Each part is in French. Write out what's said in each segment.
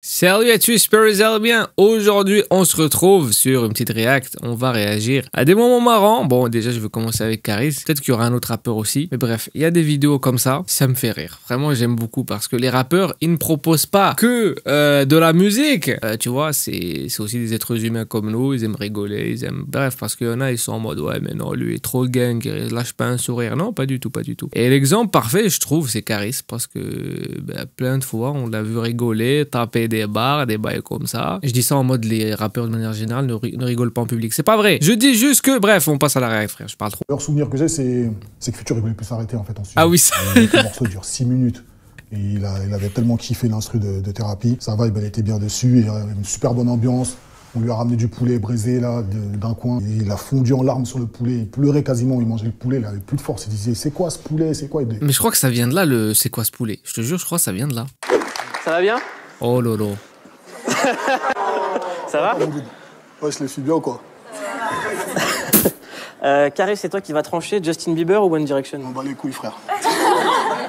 Salut à tous, j'espère que bien? Aujourd'hui, on se retrouve sur une petite react. On va réagir à des moments marrants. Bon, déjà, je vais commencer avec Caris. Peut-être qu'il y aura un autre rappeur aussi. Mais bref, il y a des vidéos comme ça. Ça me fait rire. Vraiment, j'aime beaucoup parce que les rappeurs, ils ne proposent pas que euh, de la musique. Euh, tu vois, c'est aussi des êtres humains comme nous. Ils aiment rigoler. Ils aiment. Bref, parce qu'il y en a, ils sont en mode ouais, mais non, lui est trop gang. Il lâche pas un sourire. Non, pas du tout, pas du tout. Et l'exemple parfait, je trouve, c'est Caris parce que ben, plein de fois, on l'a vu rigoler, taper des barres, des bails comme ça. Je dis ça en mode les rappeurs de manière générale ne, ri- ne rigolent pas en public. C'est pas vrai. Je dis juste que, bref, on passe à la réaction, frère. Je parle trop. Le meilleur souvenir que j'ai, c'est que Future, il voulait plus s'arrêter en fait en studio. Ah oui, ça. Euh, Le morceau dure 6 minutes. Et il, a- il avait tellement kiffé l'instru de, de thérapie. Sa vibe, elle était bien dessus. Et, euh, une super bonne ambiance. On lui a ramené du poulet braisé là, d'un coin. Et il a fondu en larmes sur le poulet. Il pleurait quasiment. Il mangeait le poulet. Il avait plus de force. Il disait C'est quoi ce poulet? C'est quoi? Il- Mais je crois que ça vient de là, le c'est quoi ce poulet? Je te jure, je crois que ça vient de là. Ça va bien? Oh lolo. Ça va Ouais, je les suis bien ou quoi euh, Carré, c'est toi qui vas trancher Justin Bieber ou One Direction? On bat les couilles, frère.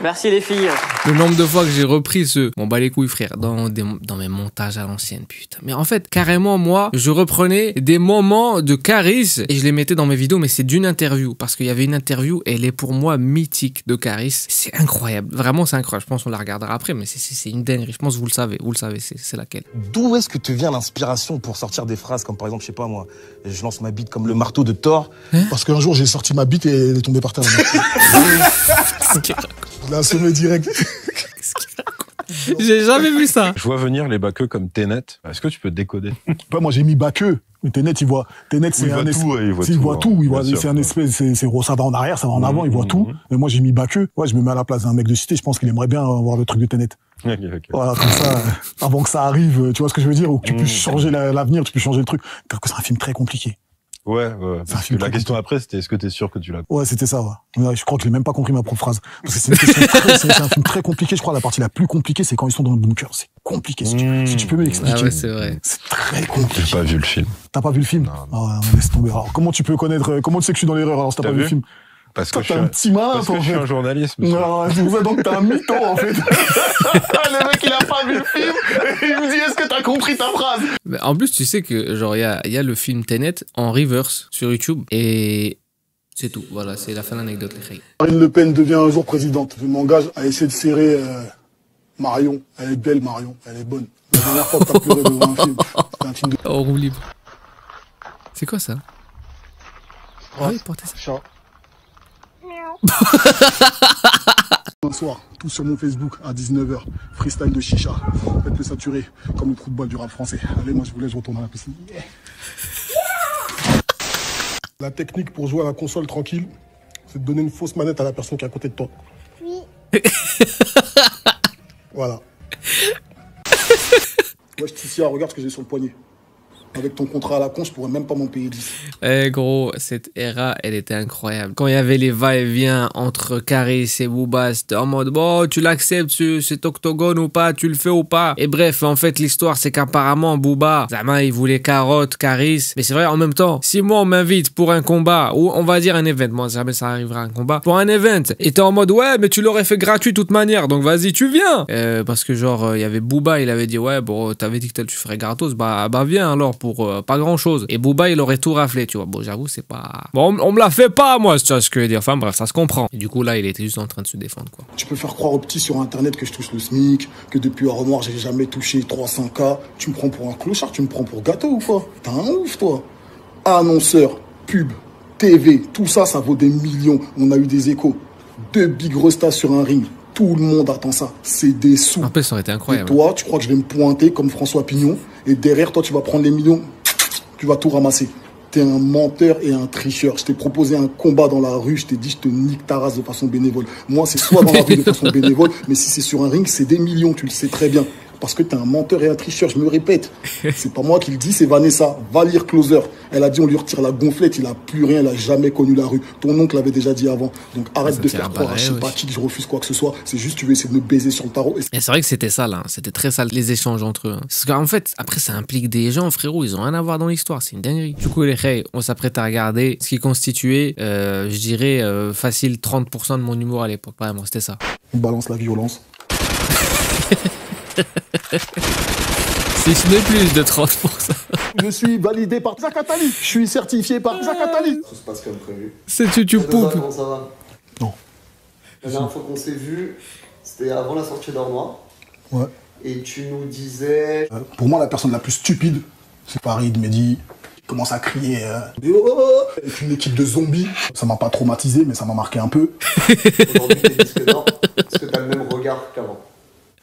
Merci les filles. Le nombre de fois que j'ai repris ce Bon bah les couilles frère dans, des- dans mes montages à l'ancienne putain. Mais en fait carrément moi je reprenais des moments de Caris et je les mettais dans mes vidéos mais c'est d'une interview parce qu'il y avait une interview et elle est pour moi mythique de Caris. C'est incroyable. Vraiment c'est incroyable. Je pense qu'on la regardera après mais c'est- une dinguerie. Je pense que vous le savez. Vous le savez c'est laquelle. D'où est-ce que te vient l'inspiration pour sortir des phrases comme par exemple, je sais pas moi, je lance ma bite comme le marteau de Thor? Parce qu'un jour, j'ai sorti ma bite et elle est tombée par terre. L'ai assommé direct. J'ai jamais vu ça. Je vois venir les baqueux comme Tenet. Est-ce que tu peux décoder Pas moi, j'ai mis Bakeux. Mais Tenet, il voit. Tenet, c'est il un es- tout, ouais, il voit il tout, hein, tout, il voit, sûr. c'est un espèce, c'est, c'est, ça va en arrière, ça va en avant, il voit Mhm, tout. mhm. Mais moi, j'ai mis Bakeux. Ouais, je me mets à la place d'un mec de cité, je pense qu'il aimerait bien voir le truc de Tenet. Voilà, comme ça, avant que ça arrive, tu vois ce que je veux dire, ou que tu puisses changer la- l'avenir, tu peux changer le truc. Parce que c'est un film très compliqué. Ouais, ouais. Film la question après, c'était est-ce que t'es sûr que tu l'as Ouais, c'était ça, ouais. Je crois que j'ai même pas compris ma propre phrase. Parce que c'est, une question très- c'est, c'est un film très compliqué, je crois, la partie la plus compliquée, c'est quand ils sont dans le bunker. C'est compliqué, si tu, si tu peux m'expliquer. Ah ouais c'est vrai. c'est très J'ai compliqué. pas vu le film. T'as pas vu le film? Non, Ah ouais, on laisse tomber. Alors, comment tu peux connaître, euh, comment tu sais que je suis dans l'erreur alors si t'as T'as pas vu le film? Parce que je suis t'es un petit malin, parce toi, que je suis un journaliste. monsieur. Non, c'est pour ça donc t'es un mytho en fait. le mec il a pas vu le film et il me dit est-ce que t'as compris ta phrase? Mais En plus tu sais que genre il y a, il y a le film Tenet en reverse sur YouTube et c'est tout. Voilà c'est la fin de l'anecdote. Marine Le Pen devient un jour présidente. Je m'engage à essayer de serrer euh, Marion. Elle est belle Marion, elle est bonne. La dernière fois que t'as pleuré devant un film, un film de Oh, roue libre. C'est quoi ça? Ah oui, portez ça. Un soir, tout sur mon Facebook à 19h, freestyle de chicha. Faites le saturer comme le trou de balle du rap français. Allez, moi je vous laisse, je retourne à la piscine. Yeah. La technique pour jouer à la console tranquille, c'est de donner une fausse manette à la personne qui est à côté de toi. Oui. voilà. Wesh Ticia, regarde ce que j'ai sur le poignet. Avec ton contrat à la con, je pourrais même pas m'en payer 10. Eh gros, cette era, elle était incroyable. Quand il y avait les va-et-vient entre Caris et Booba, c'était en mode bon, tu l'acceptes ce- cet octogone ou pas, tu le fais ou pas. Et bref, en fait, l'histoire c'est qu'apparemment Booba, Zama, il voulait carotte, Caris. Mais c'est vrai, en même temps, si moi on m'invite pour un combat ou on va dire un event, moi jamais ça arrivera un combat, pour un event, et t'es en mode ouais, mais tu l'aurais fait gratuit de toute manière, donc vas-y, tu viens. Euh, parce que genre, euh, il y avait Booba, il avait dit ouais, bon, t'avais dit que tu ferais gratos, bah, bah viens alors pour euh, pas grand chose. Et Booba, il aurait tout raflé, tu vois. Bon, j'avoue, c'est pas. Bon, on, on me la fait pas, moi, tu vois ce que je veux dire. Enfin, bref, ça se comprend. Et du coup, là, il était juste en train de se défendre, quoi. Tu peux faire croire aux petits sur internet que je touche le SMIC, que depuis Armoire j'ai jamais touché 300K. Tu me prends pour un clochard, tu me prends pour gâteau ou quoi? T'es un ouf toi Annonceur, pub, TV, tout ça, ça vaut des millions. On a eu des échos. Deux big restas sur un ring. Tout le monde attend ça. C'est des sous. En plus, ça aurait été Et incroyable. toi, tu crois que je vais me pointer comme François Pignon et derrière toi, tu vas prendre les millions, tu vas tout ramasser. T'es un menteur et un tricheur. Je t'ai proposé un combat dans la rue, je t'ai dit je te nique ta race de façon bénévole. Moi, c'est soit dans la rue de façon bénévole, mais si c'est sur un ring, c'est des millions, tu le sais très bien. Parce que t'es un menteur et un tricheur, je me répète. C'est pas moi qui le dis, c'est Vanessa. Va lire Closer. Elle a dit on lui retire la gonflette, il a plus rien, il a jamais connu la rue. Ton oncle l'avait déjà dit avant. Donc arrête Ça de faire croire à je sais pas qui que je refuse quoi que ce soit. C'est juste tu veux essayer de me baiser sur le tarot. Et c'est vrai que c'était ça, là. hein. C'était très sale, les échanges entre eux. hein. Parce qu'en fait, après, ça implique des gens, frérot. Ils ont rien à voir dans l'histoire. C'est une dinguerie. Du coup, les hey, on s'apprête à regarder ce qui constituait, euh, je dirais, euh, facile 30% de mon humour à l'époque. Vraiment, c'était ça. on balance la violence. Si ce n'est plus de 30%. Je suis validé par Zakatali. Je suis certifié par Zakatali. Tout se passe comme prévu. C'est YouTube Ça Poupe. Comment ça va Non. La dernière fois qu'on s'est vu, c'était avant la sortie d'Ornois. Ouais. Et tu nous disais. Euh, Pour moi, la personne la plus stupide, c'est Farid Mehdi. Il commence à crier euh, avec une équipe de zombies. Ça m'a pas traumatisé, mais ça m'a marqué un peu. Aujourd'hui, t'es disque d'or. Est-ce que t'as le même regard qu'avant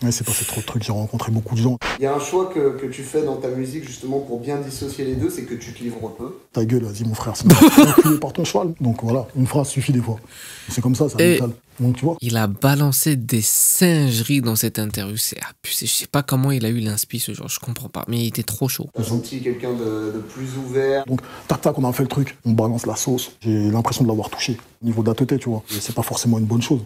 Mais c'est passé trop de trucs. J'ai rencontré beaucoup de gens. Il y a un choix que, que tu fais dans ta musique justement pour bien dissocier les deux, c'est que tu te livres peu. Ta gueule, vas-y, mon frère. C'est enculé par ton cheval. Donc voilà, une phrase suffit des fois. C'est comme ça, c'est Et-. Donc tu vois. Il a balancé des singeries dans cette interview. C'est abusé. Je sais pas comment il a eu l'inspi ce jour. Je comprends pas. Mais il était trop chaud. T'as senti quelqu'un de, de plus ouvert? Donc, tac tac, on a fait le truc, on balance la sauce. J'ai l'impression de l'avoir touché. Au niveau d'ATT, tu vois. C'est pas forcément une bonne chose.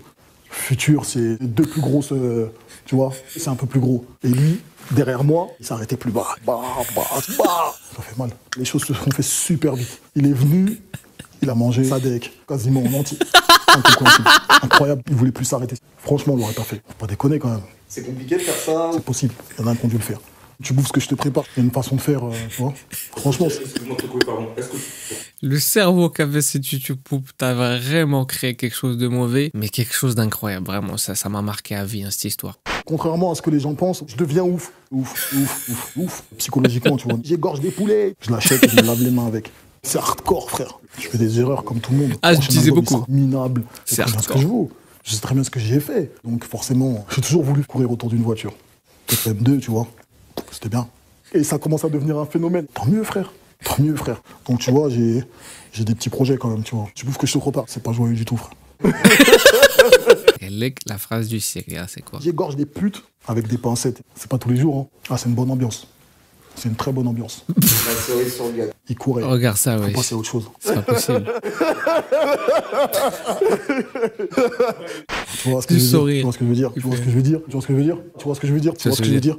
Futur, c'est deux plus grosses, euh, tu vois. C'est un peu plus gros. Et lui, derrière moi, il s'arrêtait plus bas. Bah, bah, bah. Ça fait mal. Les choses se sont fait super vite. Il est venu, il a mangé sa deck, quasiment en entier. Incroyable. Il voulait plus s'arrêter. Franchement, on l'aurait pas fait. Faut Pas déconner quand même. C'est compliqué de faire ça. C'est possible. Il y en a un qui ont dû le faire. Tu bouffes ce que je te prépare. Il y a une façon de faire, euh, tu vois. Franchement, c'est- Le cerveau qu'avait cette YouTube Poupe, t'as vraiment créé quelque chose de mauvais, mais quelque chose d'incroyable. Vraiment, ça ça m'a marqué à vie, hein, cette histoire. Contrairement à ce que les gens pensent, je deviens ouf. Ouf, ouf, ouf, ouf. Psychologiquement, tu vois. J'égorge des poulets. Je l'achète et je me lave les mains avec. C'est hardcore, frère. Je fais des erreurs comme tout le monde. Ah, je Prochain disais album, il beaucoup. Minable. C'est bien ce que hardcore. je vaux. Je sais très bien ce que j'y ai fait. Donc, forcément, j'ai toujours voulu courir autour d'une voiture. TFM2, tu vois. C'était bien. Et ça commence à devenir un phénomène. Tant mieux, frère. Tant mieux, frère. Donc, tu vois, j'ai j'ai des petits projets quand même, tu vois. Tu bouffes que je te prépare. C'est pas joyeux du tout, frère. Quelle est la phrase du siècle C'est quoi? J'égorge des putes avec des pincettes. C'est pas tous les jours. Hein. Ah, c'est une bonne ambiance. C'est une très bonne ambiance. Il courait. Regarde ça, ouais. passer à autre chose. C'est pas possible. Tu vois ce que Du je veux dire? Tu vois ce que je veux dire? Tu vois ce que je veux dire? Tu vois ce que je veux dire? Tu vois ce que je veux dire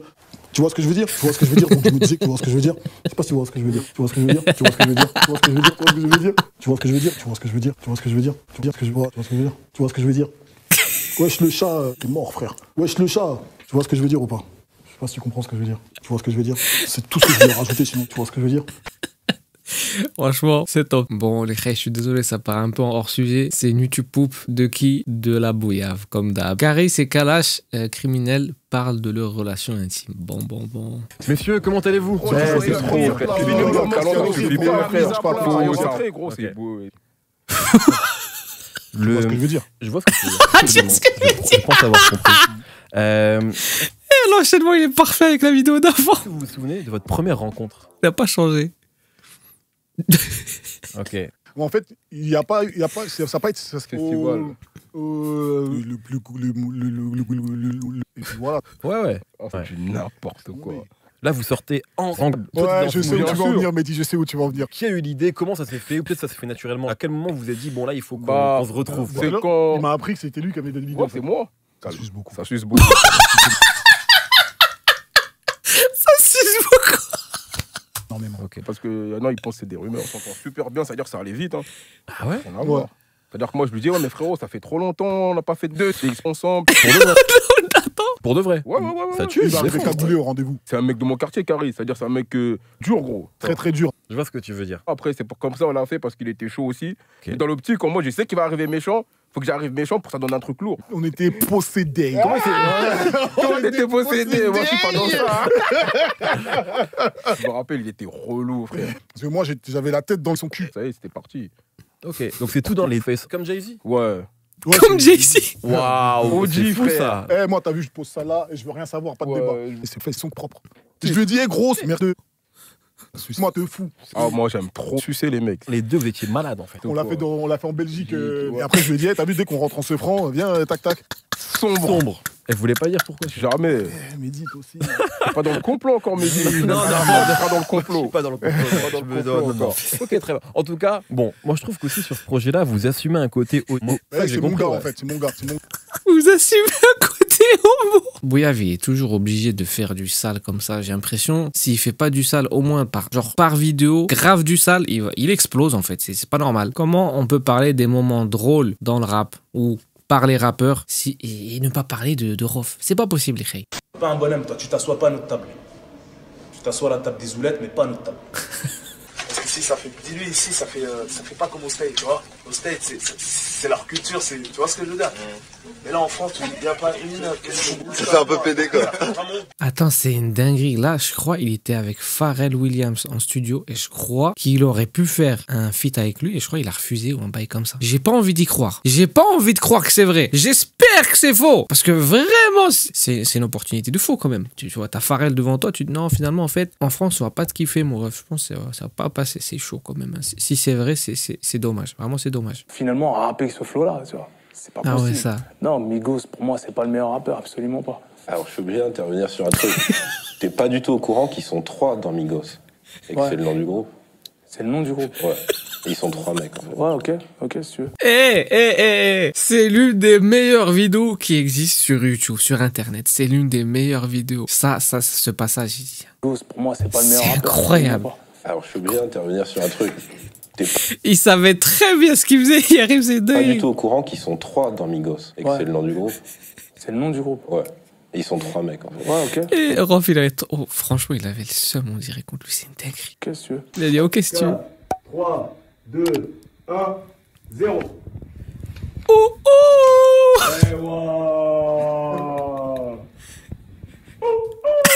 Tu vois ce que je veux dire Tu vois ce que je veux dire Donc je me disais tu vois ce que je veux dire. Je sais pas si tu vois ce que je veux dire. Tu vois ce que je veux dire Tu vois ce que je veux dire Tu vois ce que je veux dire Tu vois ce que je veux dire Tu vois ce que je veux dire Tu vois ce que je veux dire Tu vois ce que je veux dire Tu vois ce que je veux dire Tu vois ce que je veux dire Wesh le chat, euh, t'es mort frère. Wesh le chat. Tu vois ce que je veux dire ou pas Je sais pas si tu comprends ce que je veux dire. Tu vois ce que je veux dire C'est tout ce que je voulais rajouter sinon. Tu vois ce que je veux dire Franchement, c'est top. Bon, les frères, je suis désolé, ça part un peu en hors sujet. C'est une YouTube Poupe de qui? De la bouillave, comme d'hab. Caris et Kalash, euh, criminels, parlent de leur relation intime. Bon, bon, bon. Messieurs, comment allez-vous? C'est trop, finis le. Je c'est très gros, c'est Ok. beau. Tu vois ce que je veux dire Je vois ce que tu veux dire. Je, je pense avoir compris. Euh, l'enchaînement, il est parfait avec la vidéo d'avant. que vous vous souvenez de votre première rencontre? Il n'a pas changé. Ok. En fait, il n'y a pas, il y a pas, ça n'a pas été ça, c'est Festival. le plus, le, le, le, le, le- le- le- le- voilà. Ouais, ouais. Ah, du n'importe quoi. Là, vous sortez ensemble. Ouais, je sais où tu vas en venir, Mehdi, je sais où tu vas en venir. Qui a eu l'idée Comment ça s'est fait Ou peut-être ça s'est fait naturellement À quel moment vous vous êtes dit, bon, là, il faut qu'on Bah, se retrouve Il m'a appris que c'était lui qui avait des vidéos. Ouais, c'est moi. Ça suce beaucoup. Ça suce beaucoup. Ça suce beaucoup. Énormément. Ok. Parce que en a, ils pensent que c'est des rumeurs. On s'entend super bien, ça veut dire que ça allait vite. Hein. Ah ouais? Rien à voir. C'est-à-dire que moi, je lui dis, ouais, mais frérot, ça fait trop longtemps, on n'a pas fait de deux, c'est ensemble. Pour de vrai. Pour de vrai. Ouais, ouais, ouais. ouais. Ça tue, Il c'est va arriver fou. cagoulé au rendez-vous. C'est un mec de mon quartier, Carré. C'est-à-dire, c'est un mec euh, dur, gros. Très très dur. Je vois ce que tu veux dire. Après, c'est pour- comme ça, on l'a fait parce qu'il était chaud aussi. Ok. Et dans l'optique, moi, je sais qu'il va arriver méchant, faut que j'arrive méchant pour que ça donne un truc lourd. On était possédés. Comment Comment il était possédé Moi, je suis pas dans ça. je me rappelle, il était relou, frère. Parce que moi, j'avais la tête dans son cul. Ça y est, c'était parti. Ok. Donc c'est tout dans les faces. Comme Jay-Z Ouais. Ouais, Comme Jay-Z. Waouh C'est fou ça Eh, moi, t'as vu, je pose ça là et je veux rien savoir, pas de Ouais, débat. je- Et ses fesses sont propres. Je lui ai dit, eh, grosse, merde. Moi, te fou. Ah, moi, j'aime trop sucer les mecs. Les deux, vous étiez malades en fait. On l'a fait, dans- on l'a fait en Belgique. euh. Et après, je lui ai dit, eh, t'as vu, dès qu'on rentre en ce franc, viens, euh, tac, tac. Sombre. Sombre. Elle voulait pas dire pourquoi. Jamais. Eh, Mehdi, toi aussi. T'es pas dans le complot encore, Mehdi. Non, non, non. pas dans le Je complot. suis pas dans le complot. Pas dans Je le non. Ok, très bien. En tout cas, bon, moi je trouve qu'aussi sur ce projet-là, vous assumez un côté c'est mon gars, ouais. en fait. C'est mon gars. Vous assumez un côté homo. Bouyavi est toujours obligé de faire du sale comme ça. J'ai l'impression, s'il fait pas du sale, au moins par, genre, par vidéo, grave du sale, il, va- il explose en fait. C'est c'est pas normal. Comment on peut parler des moments drôles dans le rap ou par les rappeurs si, et, et ne pas parler de, de Rof? C'est pas possible, les pas un bonhomme, toi. Tu t'assois pas à notre table. Tu t'assois à la table des oulettes, mais pas à notre table. Si ça fait, dis-lui ici, ça fait, euh, ça fait pas comme au States, tu vois. Au States, c'est- leur culture, c'est, tu vois ce que je veux dire? Mais là en France, tu dis, y a pas une. Tu fais un peu pédé, quoi. Attends, c'est une dinguerie. Là, je crois il était avec Pharrell Williams en studio et je crois qu'il aurait pu faire un feat avec lui et je crois qu'il a refusé ou un bail comme ça. J'ai pas envie d'y croire. J'ai pas envie de croire que c'est vrai. J'espère que c'est faux parce que vraiment, c'est c'est une opportunité de faux quand même. Tu, tu vois, t'as Pharrell devant toi, tu te dis non, finalement, en fait, en France, on va pas te kiffer, mon ref. Je pense que ça va- ça va pas passer. C'est chaud quand même. hein. Si- c'est vrai, c'est- c'est c'est dommage. Vraiment, c'est dommage. Finalement, rapper avec ce flow-là, tu vois. C'est pas Ah possible. ouais, ça. Non, Migos, pour moi, c'est pas le meilleur rappeur, absolument pas. Alors, je suis obligé d'intervenir sur un truc. T'es pas du tout au courant qu'ils sont trois dans Migos. Et que Ouais. c'est le nom du groupe. C'est le nom du groupe. Ouais. Ils sont trois mecs, en fait. Ouais, ok, ok, si tu veux. Eh, eh, eh, eh, c'est l'une des meilleures vidéos qui existent sur YouTube, sur Internet. C'est l'une des meilleures vidéos. Ça, ça, ce passage, il dit. Migos, pour moi, c'est pas le meilleur C'est incroyable. Alors, je suis obligé d'intervenir sur un truc. T'es Il savait très bien ce qu'il faisait. Il arrive, c'est pas du dingue. tout au courant qu'ils sont trois dans Migos. Et que Ouais. c'est le nom du groupe. C'est le nom du groupe. Ouais. Ils sont trois mecs, en fait. Ouais, ok. Et Rof, il avait trop- oh, franchement, il avait le seum, on dirait contre lui, c'est une dinguerie. Qu'est-ce que tu veux Il a dit, ok, si tu veux. 3, 2, 1, 0. Oh, oh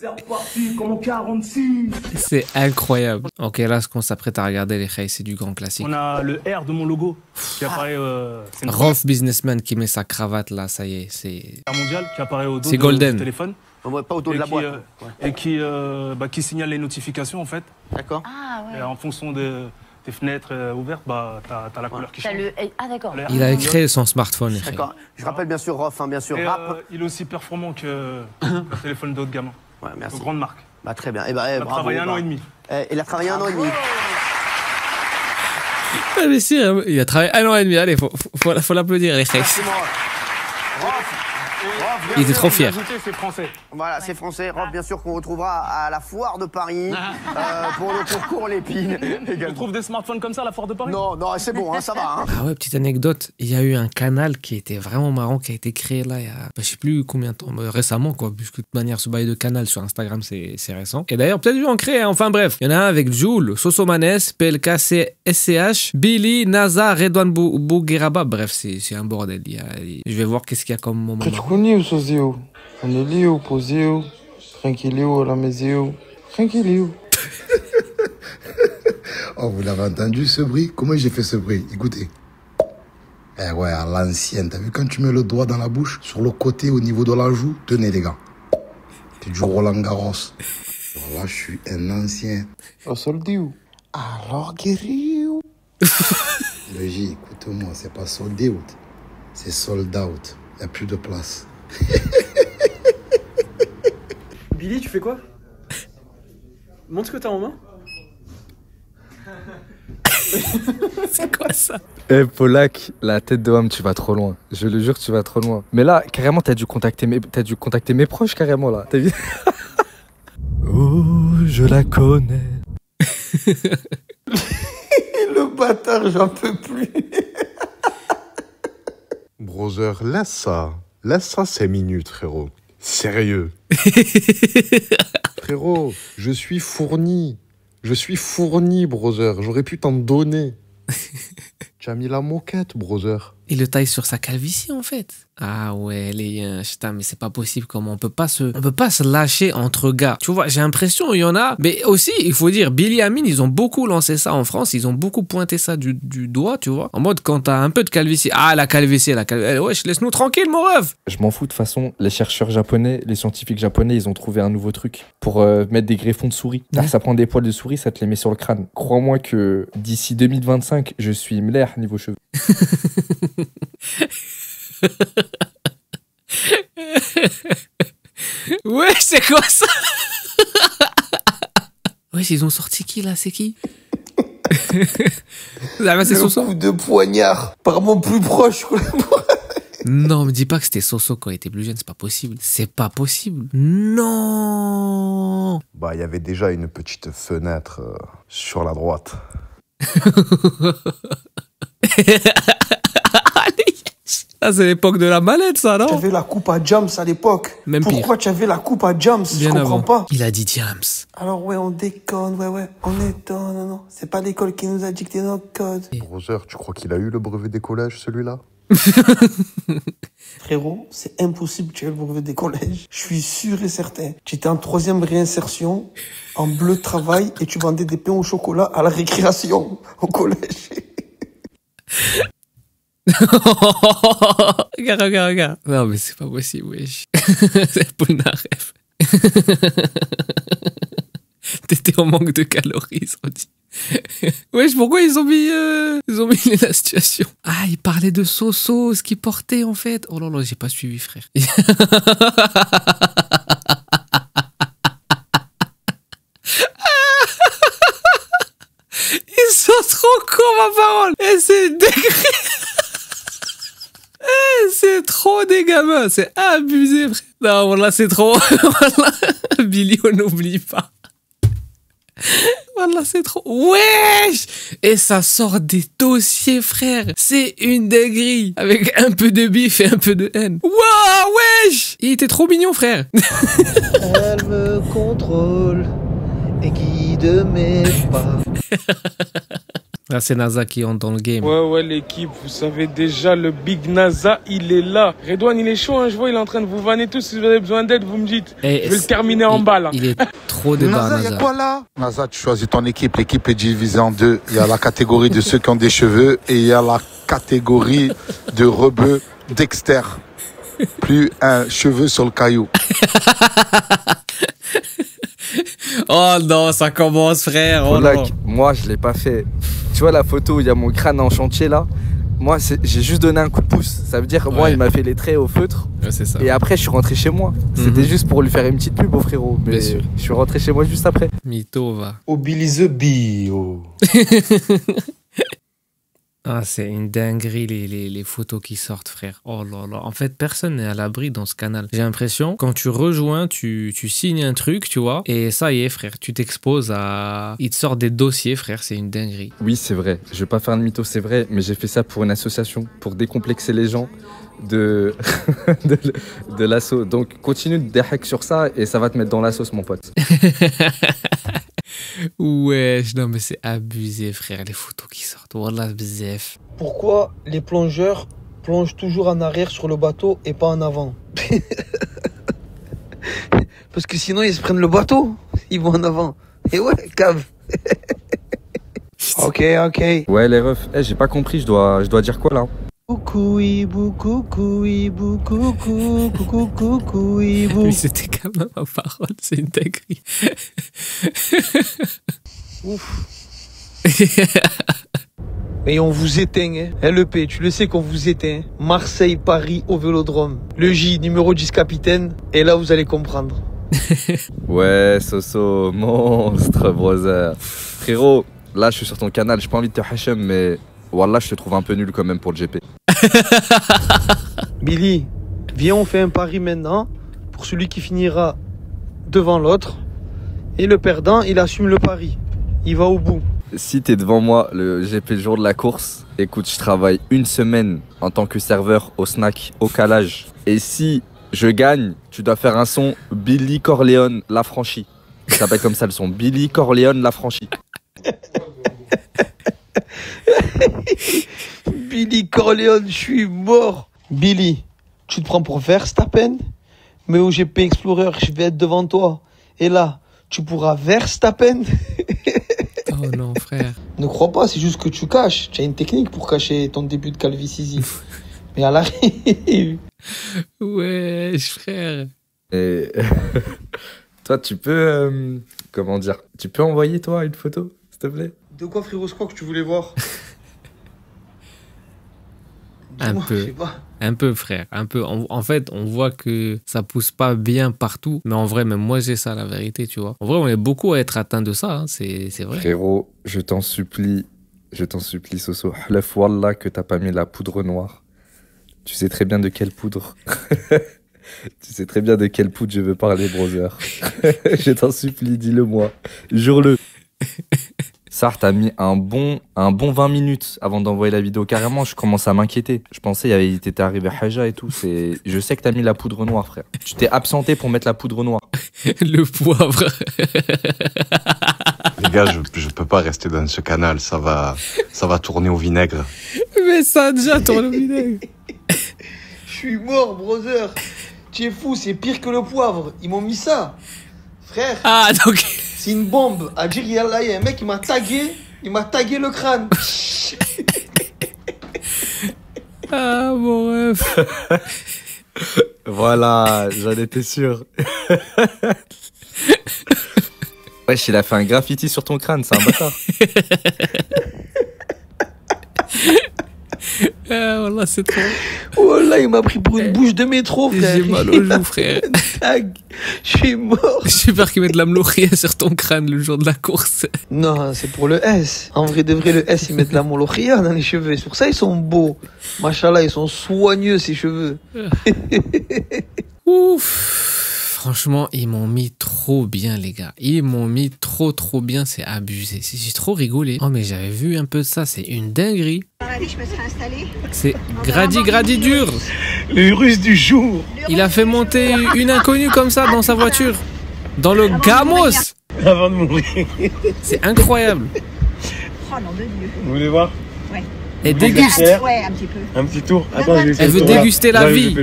C'est reparti comme en 46. C'est incroyable. Ok, là, ce qu'on s'apprête à regarder, les Khaïs, c'est du grand classique. On a le R de mon logo qui apparaît. euh, une Businessman qui met sa cravate là, ça y est, c'est. carte mondiale qui apparaît au dos C'est de- golden. téléphone. pas autour et de la qui, boîte. euh, Et qui, euh, bah, qui signale les notifications en fait. D'accord. Ah Et ouais. en fonction de- des fenêtres euh, ouvertes, bah, t'as as la couleur qui change. le... Ah d'accord. Il a mondial. créé son smartphone. D'accord. Je rappelle bien sûr Rof, hein, bien sûr. Et, Rap. euh, il est aussi performant que le téléphone de gamme. Ouais, merci. Une grande marque. Bah, très bien. Eh ben, eh, Il a bravo, travaillé un bah. an et demi. Eh, il a travaillé un an et demi. Ah, mais si, hein, il a travaillé un an et demi. Allez, faut, faut, faut, faut l'applaudir, les Khaïs. Merci, mon Rof. Rof, Rof, Il était trop fier. C'est français. Voilà, c'est français. Rof, bien sûr qu'on retrouvera à la foire de Paris euh, pour le concours Lépine On trouve des smartphones comme ça à la foire de Paris? Non, non, c'est bon, hein, ça va. Hein. Ah ouais, petite anecdote, il y a eu un canal qui était vraiment marrant, qui a été créé là, il y a, bah, je sais plus combien de temps, mais récemment quoi, puisque de toute manière ce bail de canal sur Instagram c'est c'est récent. Et d'ailleurs peut-être dû en créer, hein. enfin bref, il y en a un avec Joule, Sosomanes, PLK, SCH, Billy, NASA, Redouane Bou- Bougueraba, bref c'est c'est un bordel. Il y a- il- je vais voir qu'est-ce qu'il y a comme moment. Tuchukunie usozio. Anelio, posio. Tranquilio, la mesio. Tranquilio. Oh, vous l'avez entendu ce bruit? Comment j'ai fait ce bruit? Écoutez. Eh ouais, à l'ancienne, t'as vu quand tu mets le doigt dans la bouche, sur le côté au niveau de la joue Tenez les gars. C'est du Roland Garros. Voilà, je suis un ancien. O soldio. Alors guério. Le J, écoute-moi, c'est pas sold out. C'est sold out. Y a plus de place. Billy, tu fais quoi? Montre ce que t'as en main. C'est quoi ça? Eh Polak, la tête de homme, tu vas trop loin. Je le jure, tu vas trop loin. Mais là, carrément, t'as dû contacter mes, t'as dû contacter mes proches carrément là. T'as vu? Oh, je la connais. Le bâtard, j'en peux plus. Brother, laisse ça. Laisse ça ces minutes, frérot. Sérieux. frérot, je suis fourni. Je suis fourni, brother. J'aurais pu t'en donner. tu as mis la moquette, brother. Il le taille sur sa calvitie en fait. Ah ouais, les putain, mais c'est pas possible comment on peut pas se on peut pas se lâcher entre gars. Tu vois, j'ai l'impression il y en a mais aussi il faut dire Billy Amin, ils ont beaucoup lancé ça en France, ils ont beaucoup pointé ça du, du doigt, tu vois. En mode quand t'as un peu de calvitie, ah la calvitie, la calvitie. Wesh, laisse-nous tranquille mon ref. Je m'en fous de toute façon. Les chercheurs japonais, les scientifiques japonais, ils ont trouvé un nouveau truc pour euh, mettre des greffons de souris. Ah, ça prend des poils de souris, ça te les met sur le crâne. Crois-moi que d'ici 2025, je suis mlair niveau cheveux. Ouais, c'est quoi ça? Wesh, ils ont sorti qui là, c'est qui? Ah, c'est Le Soso? coup de poignard par mon plus proche. Non, me dis pas que c'était Soso quand il était plus jeune, c'est pas possible. C'est pas possible. Non Bah, il y avait déjà une petite fenêtre euh, sur la droite. Ah, c'est l'époque de la mallette, ça, Tu non avais la coupe à Jams à l'époque. Même pire. Pourquoi tu avais la coupe à Jams? Je Bien comprends avant. pas. Il a dit Diams. Alors ouais, on déconne, ouais, ouais. On est non, non, non. C'est pas l'école qui nous a dicté notre code. Brother, tu crois qu'il a eu le brevet des collèges, celui-là? Frérot, c'est impossible que tu aies le brevet des collèges. Je suis sûr et certain. Tu étais en troisième réinsertion, en bleu de travail, et tu vendais des pains au chocolat à la récréation, au collège. regarde, regarde, regarde. Non, mais c'est pas possible, wesh. c'est Polnareff. T'étais en manque de calories, on dit. Wesh, pourquoi ils ont mis, euh, ils ont mis la situation? Ah, ils parlaient de Soso, ce qu'ils portaient en fait. Oh là là, j'ai pas suivi, frère. Ils sont trop cons, ma parole. Et c'est dégré. C'est trop des gamins, c'est abusé, frère. Non, voilà, c'est trop. Voilà. Billy, on n'oublie pas. Voilà, c'est trop. Wesh Et ça sort des dossiers, frère. C'est une dinguerie. Avec un peu de bif et un peu de haine. Waouh, wesh Il était trop mignon, frère. Elle me contrôle et guide mes pas. Là, c'est NASA qui entre dans le game. Ouais, ouais, l'équipe, vous savez déjà, le Big NASA, il est là. Redouane, il est chaud, hein, je vois, il est en train de vous vanner tous. Si vous avez besoin d'aide, vous me dites. Eh, je vais le terminer en bas, là. Il est trop débat, NASA, il y a NASA. quoi là? NASA, tu choisis ton équipe. L'équipe est divisée en deux. Il y a la catégorie de ceux qui ont des cheveux et il y a la catégorie de rebeux Dexter. Plus un cheveu sur le caillou. Oh non, ça commence, frère. Oh Polak, non. moi je l'ai pas fait. Tu vois la photo où il y a mon crâne en chantier là? Moi c'est- j'ai juste donné un coup de pouce. Ça veut dire moi Ouais. il m'a fait les traits au feutre. Ouais, c'est ça. Et après je suis rentré chez moi. C'était Mhm. juste pour lui faire une petite pub au frérot. Mais Bien sûr. je suis rentré chez moi juste après. Mytho, va. Bio. Ah, c'est une dinguerie les, photos qui sortent, frère. Oh là là. En fait, personne n'est à l'abri dans ce canal. J'ai l'impression, quand tu rejoins, tu, tu signes un truc, tu vois, et ça y est, frère, tu t'exposes à. Il te sort des dossiers, frère, c'est une dinguerie. Oui c'est vrai. Je vais pas faire de mytho c'est vrai. Mais j'ai fait ça pour une association. Pour décomplexer les gens de, de, de l'assaut. Donc continue de hack sur ça et ça va te mettre dans la sauce mon pote. Wesh, non, mais c'est abusé, frère, les photos qui sortent. Wallah, bzef. Pourquoi les plongeurs plongent toujours en arrière sur le bateau et pas en avant? Parce que sinon, ils se prennent le bateau. Ils vont en avant. Et ouais, cave. ok, ok. Ouais les refs. Eh j'ai pas compris. Je dois, je dois dire quoi là? Coucou, hibou. Oui, c'était quand même ma parole, c'est une dinguerie. Et on vous éteint, hein. LEP, tu le sais qu'on vous éteint. Marseille, Paris, au Vélodrome. Le J, numéro 10 capitaine. Et là, vous allez comprendre. Ouais, Soso, monstre, brother. Frérot, là, je suis sur ton canal, j'ai pas envie de te hachem, mais Wallah, je te trouve un peu nul quand même pour le GP. Billy, viens, on fait un pari maintenant. Pour celui qui finira devant l'autre. Et le perdant, il assume le pari. Il va au bout. Si t'es devant moi le GP le jour de la course, écoute, je travaille une semaine en tant que serveur au snack, au calage. Et si je gagne, tu dois faire un son Billy Corleone l'affranchi. Ça s'appelle comme ça le son, Billy Corleone l'affranchi. Billy Corleone, je suis mort. Billy, tu te prends pour Verstappen, mais au GP Explorer, je vais être devant toi. Et là, tu pourras Verstappen? Oh non, frère. Ne crois pas, c'est juste que tu caches. Tu as une technique pour cacher ton début de calvitie. mais à l'arrivée. Wesh, frère. Et toi, tu peux, euh, comment dire, tu peux envoyer toi une photo, s'il te plaît? De quoi, frérot, je crois que tu voulais voir Un je peu. sais pas. Un peu, frère. Un peu. En, en fait, on voit que ça pousse pas bien partout. Mais en vrai, même moi, j'ai ça, la vérité, tu vois. En vrai, on est beaucoup à être atteint de ça. hein, C'est c'est vrai. Frérot, je t'en supplie, je t'en supplie, Soso. Halef Wallah que t'as pas mis la poudre noire. Tu sais très bien de quelle poudre. tu sais très bien de quelle poudre je veux parler, brother. je t'en supplie, dis-le moi. Jure-le. Sar, t'as mis un bon, un bon 20 minutes avant d'envoyer la vidéo. Carrément, je commence à m'inquiéter. Je pensais, il y avait- il t'était arrivé Haja et tout. C'est, je sais que t'as mis la poudre noire, frère. Tu t'es absenté pour mettre la poudre noire. Le poivre. Les gars, je, je peux pas rester dans ce canal, ça va, ça va tourner au vinaigre. Mais ça a déjà tourné au vinaigre. Je suis mort, brother. Tu es fou, c'est pire que le poivre. Ils m'ont mis ça. Frère. Ah, donc. C'est une bombe. À dire, il y a là, il y a un mec qui m'a tagué. Il m'a tagué le crâne. Ah, mon ref. Voilà, j'en étais sûr. Wesh, il a fait un graffiti sur ton crâne, c'est un bâtard. Ah, voilà, c'est trop. Oh là, il m'a pris pour une bouche de métro, frère. J'ai mal aux joues, frère. Tag. Je suis mort. J'espère qu'ils mettent de la mlochia sur ton crâne le jour de la course. Non, c'est pour le S. En vrai de vrai, le S, ils mettent de la molochia dans les cheveux. C'est pour ça ils sont beaux. Machallah, ils sont soigneux, ces cheveux. Ouf. Franchement, ils m'ont mis trop bien, les gars. Ils m'ont mis trop, trop bien. C'est abusé. C'est- J'ai trop rigolé. Oh, mais j'avais vu un peu de ça. C'est une dinguerie. C'est Grady Grady dur. Le russe du jour. Il a fait monter une inconnue comme ça dans sa voiture. Dans le Gamos. Avant de mourir. C'est incroyable. Oh non, de Dieu. Vous voulez voir? Ouais. Elle déguste. Ouais, un petit peu. Un petit tour? Attends, je vais faire Elle veut déguster la Là, vie.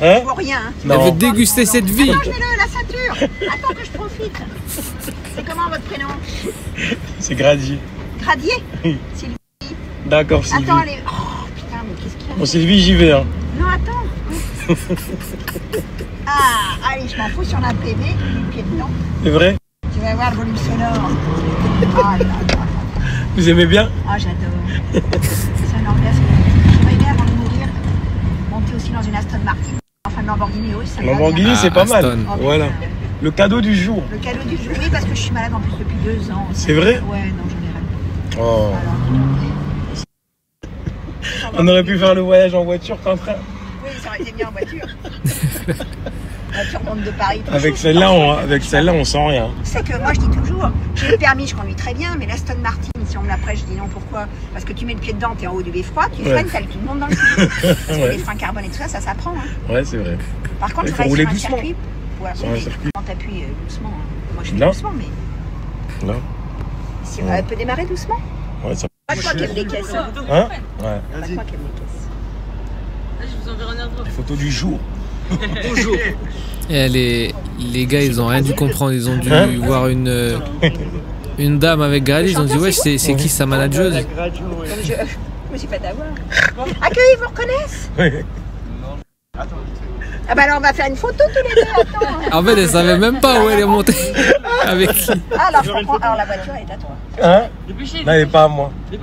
Hein. Pour rien. hein. Elle veut déguster cette vie. Attends, la ceinture. Attends que je profite. C'est comment votre prénom? C'est Grady. Gradier? Sylvie. D'accord, Sylvie. Attends, allez. Oh putain, mais qu'est-ce qu'il y a? Bon, Sylvie, j'y vais. Hein. Non, attends. ah, allez, je m'en fous sur la PV, du pied dedans. C'est vrai? Tu vas voir le volume sonore. Ah là là. Vous aimez bien? Ah, j'adore. C'est un orgasme. J'aurais bien avant de mourir, monter aussi dans une Aston Martin. Lamborghini aussi. ça Lamborghini, c'est pas mal. Aston. Voilà. Le cadeau du jour. Le cadeau du jour, oui, parce que je suis malade en plus depuis deux ans. C'est vrai? Ouais, non, j'en ai ras. Oh. On aurait pu faire le voyage en voiture quand frère? Oui, ça aurait été bien en voiture. voiture monte de Paris. Avec celle-là, on, avec celle-là, on sent rien. C'est que moi je dis toujours, j'ai le permis, je conduis très bien, mais l'Aston Martin, si on me la prête, je dis non, pourquoi Parce que tu mets le pied dedans, t'es en haut du beffroi, tu Ouais. freines, t'as le tout le monde dans le cul. Parce que Ouais. les freins carbone et tout ça, ça s'apprend. Hein. Ouais, c'est vrai. Par contre, Il je faut rouler sur un doucement. circuit. Ouais, Sur un circuit. Quand t'appuies euh, doucement. hein. Moi je fais Non. doucement, mais Là. si Ouais. elle peut démarrer doucement. Ouais, ça. Pas toi qui aime les caisses. Hein Ouais. Pas toi qui aime les caisses. Je vous enverrai un adresse. Photo du jour. Bonjour. Et les, les gars, ils ont rien dû comprendre. Ils ont dû Hein voir une, euh, une dame avec Grady. Ils ont dit, ouais, c'est c'est qui sa manageuse? Comme je, je me suis fait avoir. Ah, que ils vous reconnaissent? Ouais. Ah bah alors on va faire une photo tous les deux, attends. En fait, elle savait même pas où elle est montée. Avec qui? Ah, alors je comprends. Alors la voiture elle est à toi. Hein? Non, elle est pas à moi. Mais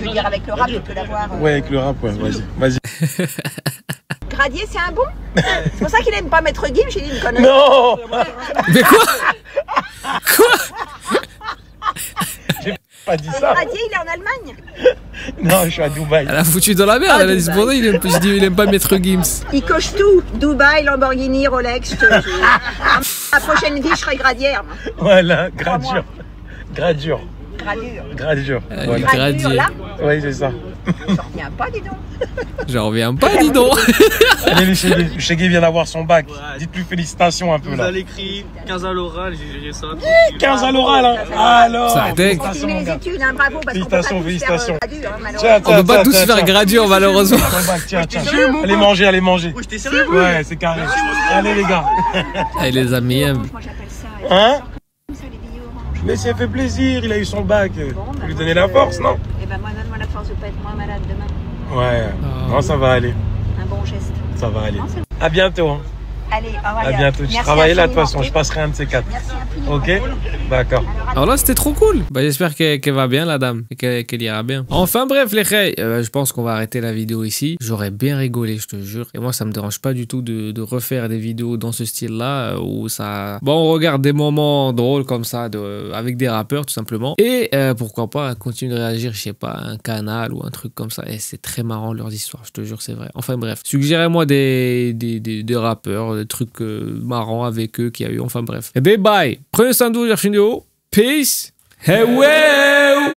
je veux dire avec le rap, tu peux l'avoir. euh, Ouais, avec le rap, ouais. Vas-y. Vas-y. Gradier, c'est un bon? C'est pour ça qu'il aime pas mettre Guim, j'ai dit une connerie. Non Mais quoi? Pas dit ça. Gradier, il est en Allemagne. Non, je suis à Dubaï. Elle a foutu dans la merde. Elle a dit, c'est pour ça qu'il aime, je dis, il aime pas Maître Gims. Il coche tout. Dubaï, Lamborghini, Rolex, je te jure. Ah, La prochaine vie, je serai gradière. moi. Voilà, gradure. Gradure. Gradure. Gradure. Elle Voilà. gradier. là Oui, c'est ça. Reviens pas, dis donc. J'en reviens pas, dis donc. Allez, le Chegui. Vient d'avoir son bac. Dites-lui félicitations un peu Vous là. allez écrire 15 à l'oral, j'ai géré ça. 15 à l'oral, hein Alors Ça les études, hein, bravo, parce Félicitations, félicitations. euh, hein, malheureusement. On peut pas tous faire gradure, malheureusement. Tiens. sérieux, mon Allez manger, allez manger. Ouais, c'est carré. Allez les gars. Elle les a mis. hein. Mais ça fait plaisir, il a eu son bac. Bon, bah, Lui donner la force, non Eh ben moi, donne-moi la force de pas être moins malade demain. Ouais. Ah. Non, ça va aller. Un bon geste. Ça va aller. Non. À bientôt. Allez, au revoir. À bientôt. Tu travailles là de toute façon, je passerai un de ces quatre. Merci. Ok D'accord. Alors là, c'était trop cool. Bah, j'espère qu'elle va bien, la dame, et qu'elle ira bien. Enfin, bref, les gars, euh, je pense qu'on va arrêter la vidéo ici. J'aurais bien rigolé, je te jure. Et moi, ça me dérange pas du tout de, de refaire des vidéos dans ce style-là, euh, où ça. Bon, on regarde des moments drôles comme ça, de, avec des rappeurs, tout simplement. Et euh, pourquoi pas continuer de réagir, je sais pas, à un canal ou un truc comme ça. Et c'est très marrant leurs histoires, je te jure, c'est vrai. Enfin, bref. Suggérez-moi des, des, des, des rappeurs, trucs euh, marrants avec eux qu'il y a eu. Enfin, bref. Et bye bye. Prenez soin de vous. Peace. Eh ouais